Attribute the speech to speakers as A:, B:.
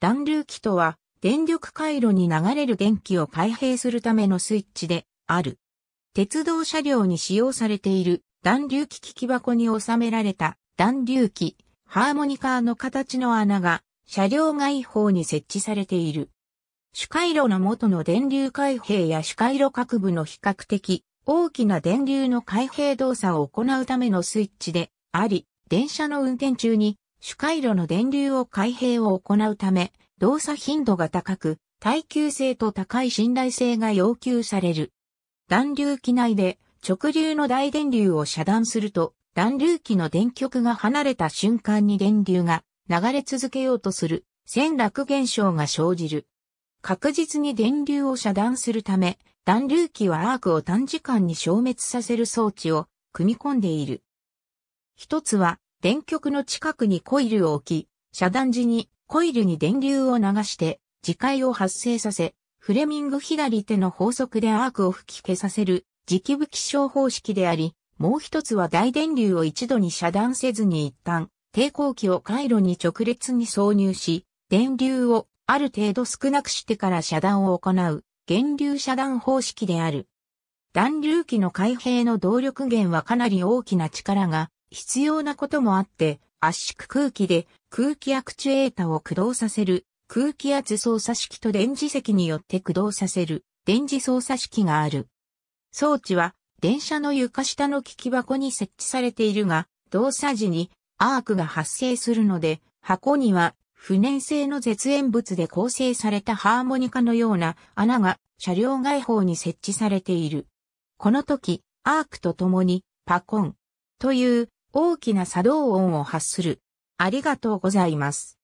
A: 暖流器とは、電力回路に流れる電気を開閉するためのスイッチである。鉄道車両に使用されている。暖流器機器箱に収められた。暖流器、ハーモニカーの形の穴が。車両外方に設置されている。主回路の元の電流開閉や主回路各部の比較的。大きな電流の開閉動作を行うためのスイッチであり、電車の運転中に主回路の電流を開閉を行うため、動作頻度が高く、耐久性と高い信頼性が要求される。暖流機内で直流の大電流を遮断すると、暖流機の電極が離れた瞬間に電流が流れ続けようとする線落現象が生じる。確実に電流を遮断するため、暖流機はアークを短時間に消滅させる装置を組み込んでいる。一つは、電極の近くにコイルを置き、遮断時にコイルに電流を流して磁界を発生させ、フレミング左手の法則でアークを吹き消させる磁気吹き小方式であり、もう一つは大電流を一度に遮断せずに一旦抵抗器を回路に直列に挿入し、電流をある程度少なくしてから遮断を行う、源流遮断方式である。暖流機の開閉の動力源はかなり大きな力が必要なこともあって、圧縮空気で空気アクチュエータを駆動させる空気圧操作式と電磁石によって駆動させる電磁操作式がある。装置は電車の床下の機器箱に設置されているが、動作時にアークが発生するので、箱には不燃性の絶縁物で構成されたハーモニカのような穴が車両外方に設置されている。この時、アークと共にパコンという大きな作動音を発する。ありがとうございます。